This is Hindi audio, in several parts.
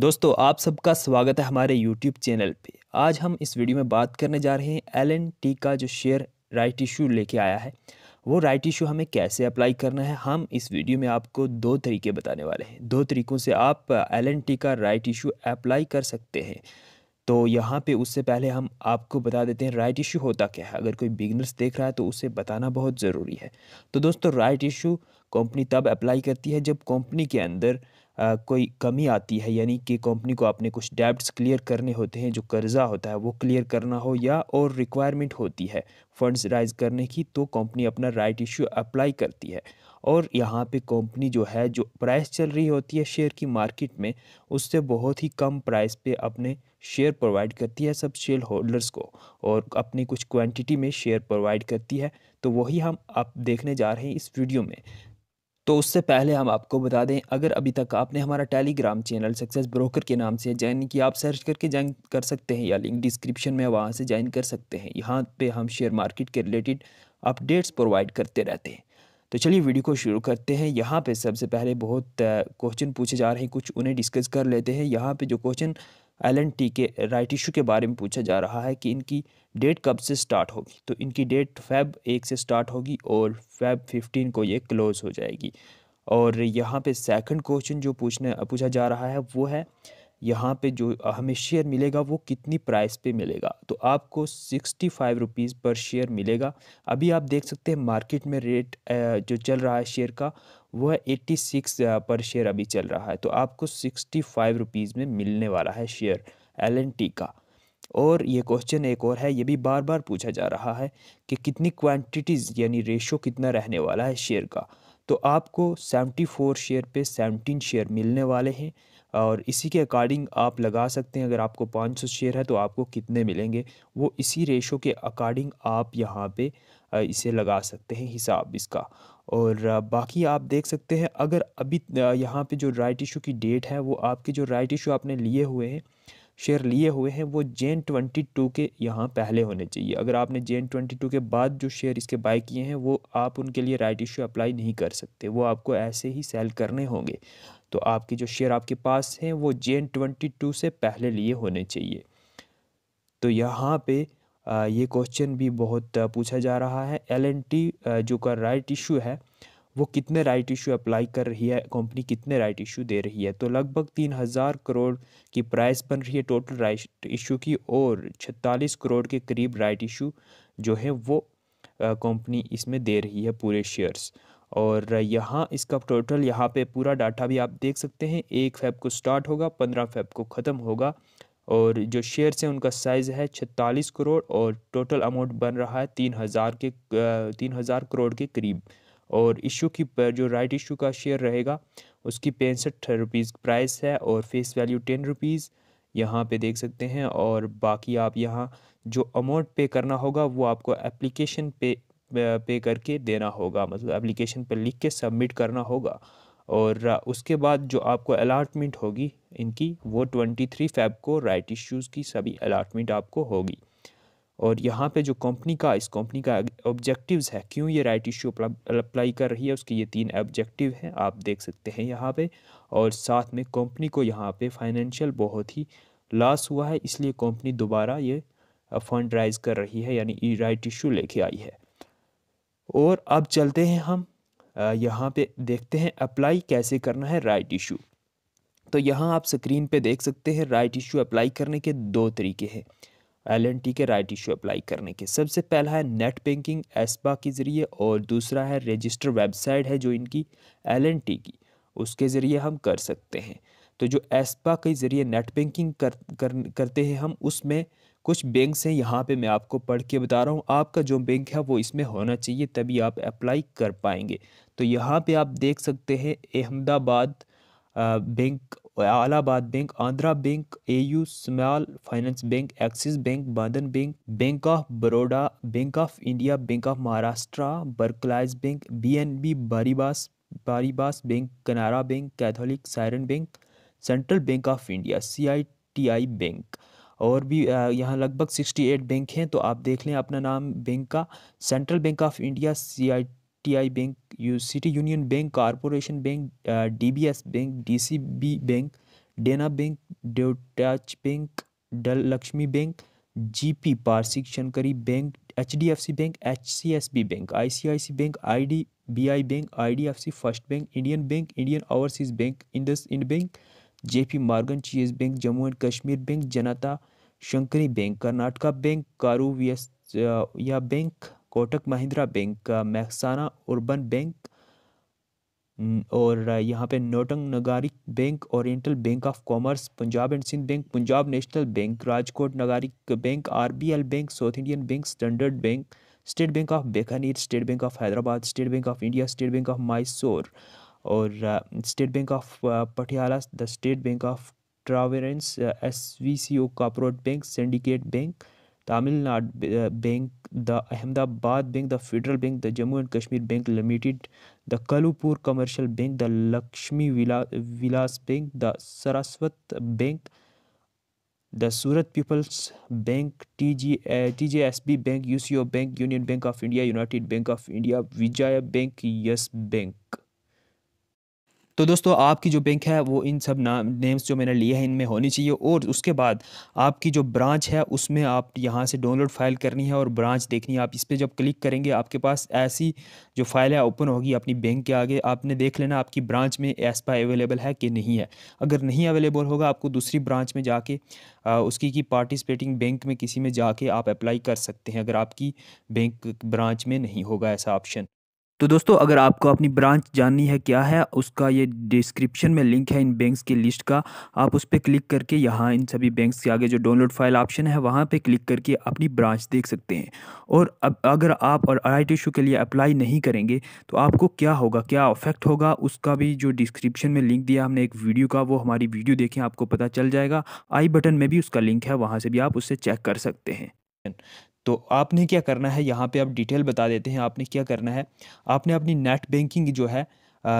दोस्तों आप सबका स्वागत है हमारे YouTube चैनल पे आज हम इस वीडियो में बात करने जा रहे हैं एल एन टी का जो शेयर राइट इशू लेके आया है वो राइट इशू हमें कैसे अप्लाई करना है हम इस वीडियो में आपको दो तरीके बताने वाले हैं दो तरीक़ों से आप एल एन टी का राइट इशू अप्लाई कर सकते हैं तो यहाँ पे उससे पहले हम आपको बता देते हैं राइट इशू होता क्या है अगर कोई बिगनर्स देख रहा है तो उसे बताना बहुत ज़रूरी है तो दोस्तों राइट इशू कंपनी तब अप्लाई करती है जब कंपनी के अंदर कोई कमी आती है यानी कि कंपनी को अपने कुछ डेब्ट्स क्लियर करने होते हैं जो कर्ज़ा होता है वो क्लियर करना हो या और रिक्वायरमेंट होती है फंड्स राइज करने की तो कंपनी अपना राइट इश्यू अप्लाई करती है और यहाँ पे कंपनी जो है जो प्राइस चल रही होती है शेयर की मार्केट में उससे बहुत ही कम प्राइस पे अपने शेयर प्रोवाइड करती है सब शेयर होल्डर्स को और अपनी कुछ क्वांटिटी में शेयर प्रोवाइड करती है तो वही हम आप देखने जा रहे हैं इस वीडियो में तो उससे पहले हम आपको बता दें अगर अभी तक आपने हमारा टेलीग्राम चैनल सक्सेस ब्रोकर के नाम से ज्वाइन किया आप सर्च करके ज्वाइन कर सकते हैं या लिंक डिस्क्रिप्शन में वहाँ से ज्वाइन कर सकते हैं यहाँ पे हम शेयर मार्केट के रिलेटेड अपडेट्स प्रोवाइड करते रहते हैं तो चलिए वीडियो को शुरू करते हैं यहाँ पे सबसे पहले बहुत क्वेश्चन पूछे जा रहे हैं कुछ उन्हें डिस्कस कर लेते हैं यहाँ पे जो क्वेश्चन एल टी के राइट इशू के बारे में पूछा जा रहा है कि इनकी डेट कब से स्टार्ट होगी तो इनकी डेट फैब एक से स्टार्ट होगी और फैब फिफ्टीन को ये क्लोज़ हो जाएगी और यहाँ पे सेकंड क्वेश्चन जो पूछने पूछा जा रहा है वो है यहाँ पे जो हमें शेयर मिलेगा वो कितनी प्राइस पे मिलेगा तो आपको सिक्सटी फाइव रुपीज़ पर शेयर मिलेगा अभी आप देख सकते हैं मार्केट में रेट जो चल रहा है शेयर का वह एट्टी सिक्स पर शेयर अभी चल रहा है तो आपको सिक्सटी फाइव रुपीज़ में मिलने वाला है शेयर एल का और ये क्वेश्चन एक और है ये भी बार बार पूछा जा रहा है कि कितनी क्वान्टिटीज़ यानी रेशो कितना रहने वाला है शेयर का तो आपको फ़ोर शेयर पे सेवनटीन शेयर मिलने वाले हैं और इसी के अकॉर्डिंग आप लगा सकते हैं अगर आपको 500 शेयर है तो आपको कितने मिलेंगे वो इसी रेशो के अकॉर्डिंग आप यहाँ पे इसे लगा सकते हैं हिसाब इसका और बाकी आप देख सकते हैं अगर अभी यहाँ पे जो राइट इशू की डेट है वो आपके जो राइट इशू आपने लिए हुए हैं शेयर लिए हुए हैं वो जेन ट्वेंटी टू के यहाँ पहले होने चाहिए अगर आपने जेन ट्वेंटी टू के बाद जो शेयर इसके बाय किए हैं वो आप उनके लिए राइट इशू अप्लाई नहीं कर सकते वो आपको ऐसे ही सेल करने होंगे तो आपके जो शेयर आपके पास हैं वो जेन ट्वेंटी टू से पहले लिए होने चाहिए तो यहाँ पे ये क्वेश्चन भी बहुत पूछा जा रहा है एल एन टी जो का राइट इशू है वो कितने राइट इशू अप्लाई कर रही है कंपनी कितने राइट इशू दे रही है तो लगभग तीन हज़ार करोड़ की प्राइस बन रही है टोटल राइट इशू की और छत्तालीस करोड़ के करीब राइट इशू जो है वो कंपनी इसमें दे रही है पूरे शेयर्स और यहाँ इसका टोटल यहाँ पे पूरा डाटा भी आप देख सकते हैं एक फैब को स्टार्ट होगा पंद्रह फैब को ख़त्म होगा और जो शेयर्स हैं उनका साइज़ है छत्तालीस करोड़ और टोटल अमाउंट बन रहा है तीन हज़ार के तीन हज़ार करोड़ के करीब और इशू की जो राइट इशू का शेयर रहेगा उसकी पैंसठ रुपीज़ प्राइस है और फेस वैल्यू टेन रुपीज़ यहाँ पे देख सकते हैं और बाकी आप यहाँ जो अमाउंट पे करना होगा वो आपको एप्लीकेशन पे पे करके देना होगा मतलब एप्लीकेशन पर लिख के सबमिट करना होगा और उसके बाद जो आपको अलाटमेंट होगी इनकी वो ट्वेंटी थ्री फैब को राइट इश्यूज़ की सभी अलाटमेंट आपको होगी और यहाँ पे जो कंपनी का इस कंपनी का ऑब्जेक्टिव्स है क्यों ये राइट इशू अप्लाई कर रही है उसके ये तीन ऑब्जेक्टिव हैं आप देख सकते हैं यहाँ पे और साथ में कंपनी को यहाँ पे फाइनेंशियल बहुत ही लॉस हुआ है इसलिए कंपनी दोबारा ये फंड राइज कर रही है यानी ई राइट इशू लेके आई है और अब चलते हैं हम यहाँ पे देखते हैं अप्लाई कैसे करना है राइट इशू तो यहाँ आप स्क्रीन पे देख सकते हैं राइट इशू अप्लाई करने के दो तरीके हैं एल के राइट इशू अप्लाई करने के सबसे पहला है नेट बैंकिंग एसबा के ज़रिए और दूसरा है रजिस्टर वेबसाइट है जो इनकी एल की उसके ज़रिए हम कर सकते हैं तो जो एस्पा के ज़रिए नेट बैंकिंग कर, कर करते हैं हम उसमें कुछ बैंक हैं यहाँ पे मैं आपको पढ़ के बता रहा हूँ आपका जो बैंक है वो इसमें होना चाहिए तभी आप अप्लाई कर पाएंगे तो यहाँ पे आप देख सकते हैं Ahmedabad bank Allahabad bank Andhra bank AU small finance bank Axis bank Bandhan bank bank of Baroda bank of India bank of Maharashtra Barclays bank BNP Paribas Paribas bank Canara bank Catholic Syrian bank central bank of India CITI bank और भी यहाँ लगभग सिक्सटी एट बैंक हैं तो आप देख लें अपना नाम बैंक का central bank of India C I I bank U city union bank corporation bank D bank B bank Dena bank Deutsche bank Dhanlaxmi bank GP Parsik Sahakari bank HDFC bank HSBC bank ICICI bank IDBI bank IDFC first bank Indian bank Indian overseas bank IndusInd bank JP Morgan Chase bank Jammu and Kashmir bank Janata Sahakari bank Karnataka bank या bank Kotak Mahindra bank Mehsana urban bank और यहाँ पे नोटंग Nagarik bank oriental bank of commerce Punjab and Sindh bank Punjab national bank Rajkot Nagarik bank RBL bank south Indian bank standard bank state bank of Bikaner state bank of Hyderabad state bank of India state bank of Mysore और state bank of Patiala the state bank of Travancore S V C O corporate bank syndicate bank Tamil Nadu Bank, the Ahmedabad Bank, the Federal Bank, the Jammu and Kashmir Bank Limited, the Kolhapur Commercial Bank, the Lakshmi Vilas Bank, the Saraswat Bank, the Surat People's Bank, TJSB Bank, UCO Bank, Union Bank of India, United Bank of India, Vijaya Bank, Yes Bank. तो दोस्तों आपकी जो बैंक है वो इन सब नाम नेम्स जो मैंने लिए हैं इनमें होनी चाहिए और उसके बाद आपकी जो ब्रांच है उसमें आप यहाँ से डाउनलोड फाइल करनी है और ब्रांच देखनी है आप इस पर जब क्लिक करेंगे आपके पास ऐसी जो फाइल है ओपन होगी अपनी बैंक के आगे आपने देख लेना आपकी ब्रांच में एसपा अवेलेबल है कि नहीं है अगर नहीं अवेलेबल होगा आपको दूसरी ब्रांच में जाके उसकी की पार्टिसिपेटिंग बैंक में किसी में जाके आप अप्लाई कर सकते हैं अगर आपकी बैंक ब्रांच में नहीं होगा ऐसा ऑप्शन तो दोस्तों अगर आपको अपनी ब्रांच जाननी है क्या है उसका ये डिस्क्रिप्शन में लिंक है इन बैंक्स की लिस्ट का आप उस पर क्लिक करके यहाँ इन सभी बैंक्स के आगे जो डाउनलोड फाइल ऑप्शन है वहाँ पे क्लिक करके अपनी ब्रांच देख सकते हैं और अब अगर आप और आई इशू के लिए अप्लाई नहीं करेंगे तो आपको क्या होगा क्या अफेक्ट होगा उसका भी जो डिस्क्रिप्शन में लिंक दिया हमने एक वीडियो का वो हमारी वीडियो देखें आपको पता चल जाएगा आई बटन में भी उसका लिंक है वहाँ से भी आप उससे चेक कर सकते हैं तो आपने क्या करना है यहाँ पे आप डिटेल बता देते हैं आपने क्या करना है आपने अपनी नेट बैंकिंग जो है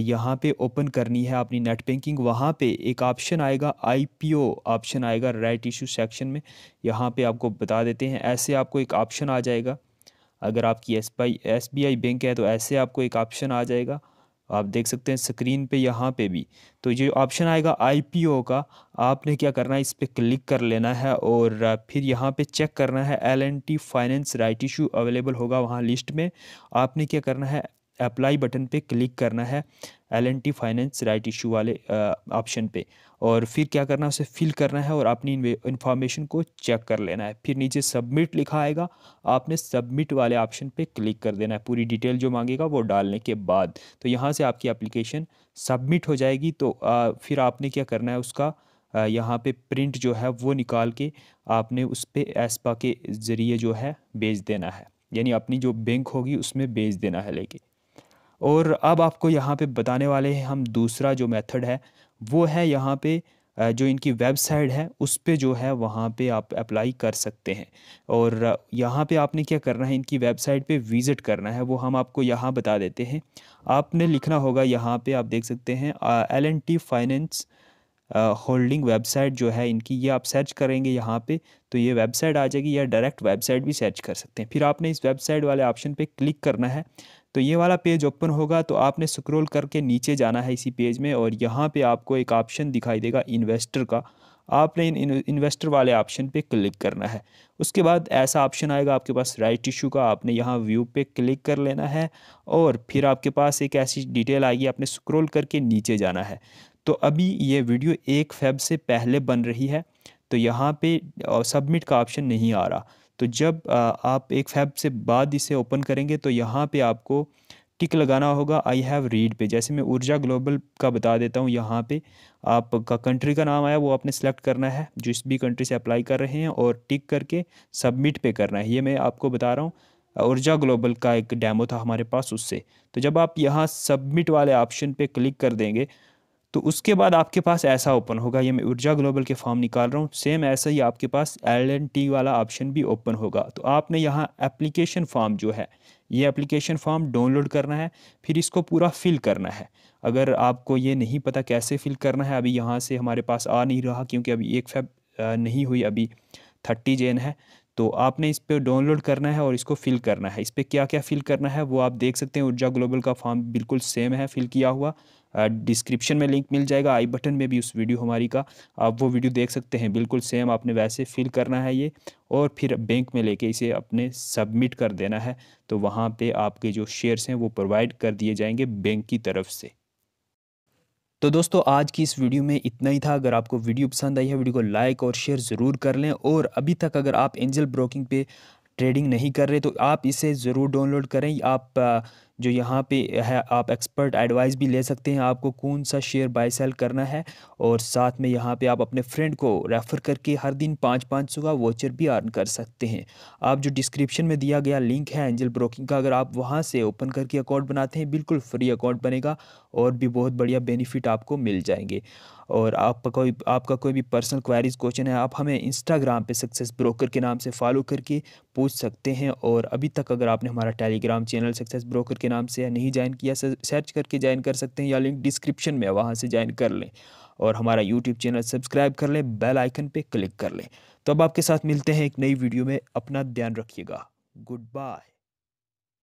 यहाँ पे ओपन करनी है अपनी नेट बैंकिंग वहाँ पे एक ऑप्शन आएगा आईपीओ ऑप्शन आएगा राइट इशू सेक्शन में यहाँ पे आपको बता देते हैं ऐसे आपको एक ऑप्शन आ जाएगा अगर आपकी एस बैंक है तो ऐसे आपको एक ऑप्शन आ जाएगा आप देख सकते हैं स्क्रीन पे यहाँ पे भी तो ये ऑप्शन आएगा आईपीओ का आपने क्या करना है इस पर क्लिक कर लेना है और फिर यहाँ पे चेक करना है L T finance right issue available होगा वहाँ लिस्ट में आपने क्या करना है अप्लाई बटन पे क्लिक करना है L N T finance right issue वाले ऑप्शन पे और फिर क्या करना है उसे फिल करना है और अपनी इन्फॉर्मेशन को चेक कर लेना है फिर नीचे सबमिट लिखा आएगा आपने सबमिट वाले ऑप्शन पे क्लिक कर देना है पूरी डिटेल जो मांगेगा वो डालने के बाद तो यहाँ से आपकी एप्लीकेशन सबमिट हो जाएगी तो आ, फिर आपने क्या करना है उसका यहाँ पे प्रिंट जो है वो निकाल के आपने उस पर एसपा के ज़रिए जो है भेज देना है यानी अपनी जो बैंक होगी उसमें भेज देना है लेके और अब आपको यहाँ पे बताने वाले हैं हम दूसरा जो मेथड है वो है यहाँ पे जो इनकी वेबसाइट है उस पर जो है वहाँ पे आप अप्लाई कर सकते हैं और यहाँ पे आपने क्या करना है इनकी वेबसाइट पे विज़िट करना है वो हम आपको यहाँ बता देते हैं आपने लिखना होगा यहाँ पे आप देख सकते हैं L and T finance holding website जो है इनकी ये आप सर्च करेंगे यहाँ पे तो ये वेबसाइट आ जाएगी या डायरेक्ट वेबसाइट भी सर्च कर सकते हैं फिर आपने इस वेबसाइट वाले ऑप्शन पे क्लिक करना है तो ये वाला पेज ओपन होगा तो आपने स्क्रॉल करके नीचे जाना है इसी पेज में और यहाँ पे आपको एक ऑप्शन दिखाई देगा इन्वेस्टर का आपने इन इन्वेस्टर वाले ऑप्शन पे क्लिक करना है उसके बाद ऐसा ऑप्शन आएगा आपके पास राइट इशू का आपने यहाँ व्यू पे क्लिक कर लेना है और फिर आपके पास एक ऐसी डिटेल आएगी आपने स्क्रोल करके नीचे जाना है तो अभी ये वीडियो एक फेब से पहले बन रही है तो यहाँ पे सबमिट का ऑप्शन नहीं आ रहा तो जब आप एक फैब से बाद इसे ओपन करेंगे तो यहाँ पे आपको टिक लगाना होगा आई हैव रीड पे जैसे मैं ऊर्जा ग्लोबल का बता देता हूँ यहाँ पे आपका कंट्री का नाम आया वो आपने सेलेक्ट करना है जिस भी कंट्री से अप्लाई कर रहे हैं और टिक करके सबमिट पे करना है ये मैं आपको बता रहा हूँ ऊर्जा ग्लोबल का एक डैमो था हमारे पास उससे तो जब आप यहाँ सबमिट वाले ऑप्शन पर क्लिक कर देंगे तो उसके बाद आपके पास ऐसा ओपन होगा ये मैं ऊर्जा ग्लोबल के फॉर्म निकाल रहा हूँ सेम ऐसा ही आपके पास एल एंड टी वाला ऑप्शन भी ओपन होगा तो आपने यहाँ एप्लीकेशन फॉर्म जो है ये एप्लीकेशन फॉर्म डाउनलोड करना है फिर इसको पूरा फिल करना है अगर आपको ये नहीं पता कैसे फिल करना है अभी यहाँ से हमारे पास आ नहीं रहा क्योंकि अभी एक फैब नहीं हुई अभी थर्टी जेन है तो आपने इस पर डाउनलोड करना है और इसको फिल करना है इस पर क्या क्या फ़िल करना है वो आप देख सकते हैं ऊर्जा ग्लोबल का फॉर्म बिल्कुल सेम है फिल किया हुआ डिस्क्रिप्शन में लिंक मिल जाएगा आई बटन में भी उस वीडियो हमारी का आप वो वीडियो देख सकते हैं बिल्कुल सेम आपने वैसे फिल करना है ये और फिर बैंक में लेके इसे अपने सबमिट कर देना है तो वहाँ पे आपके जो शेयर्स हैं वो प्रोवाइड कर दिए जाएंगे बैंक की तरफ से तो दोस्तों आज की इस वीडियो में इतना ही था अगर आपको वीडियो पसंद आई है वीडियो को लाइक और शेयर ज़रूर कर लें और अभी तक अगर आप एंजल ब्रोकिंग पे ट्रेडिंग नहीं कर रहे तो आप इसे ज़रूर डाउनलोड करें आप जो यहाँ पे है आप एक्सपर्ट एडवाइस भी ले सकते हैं आपको कौन सा शेयर बाय सेल करना है और साथ में यहाँ पे आप अपने फ्रेंड को रेफ़र करके हर दिन पाँच पाँच सौ का वोचर भी अर्न कर सकते हैं आप जो डिस्क्रिप्शन में दिया गया लिंक है एंजल ब्रोकिंग का अगर आप वहाँ से ओपन करके अकाउंट बनाते हैं बिल्कुल फ्री अकाउंट बनेगा और भी बहुत बढ़िया बेनिफिट आपको मिल जाएंगे और आपका कोई आपका कोई भी पर्सनल क्वारीज क्वेश्चन है आप हमें इंस्टाग्राम पे सक्सेस ब्रोकर के नाम से फॉलो करके पूछ सकते हैं और अभी तक अगर आपने हमारा टेलीग्राम चैनल सक्सेस ब्रोकर के नाम से या नहीं ज्वाइन किया सर्च करके ज्वाइन कर सकते हैं या लिंक डिस्क्रिप्शन में वहाँ से ज्वाइन कर लें और हमारा यूट्यूब चैनल सब्सक्राइब कर लें बेल आइकन पे क्लिक कर लें तो अब आपके साथ मिलते हैं एक नई वीडियो में अपना ध्यान रखिएगा गुड बाय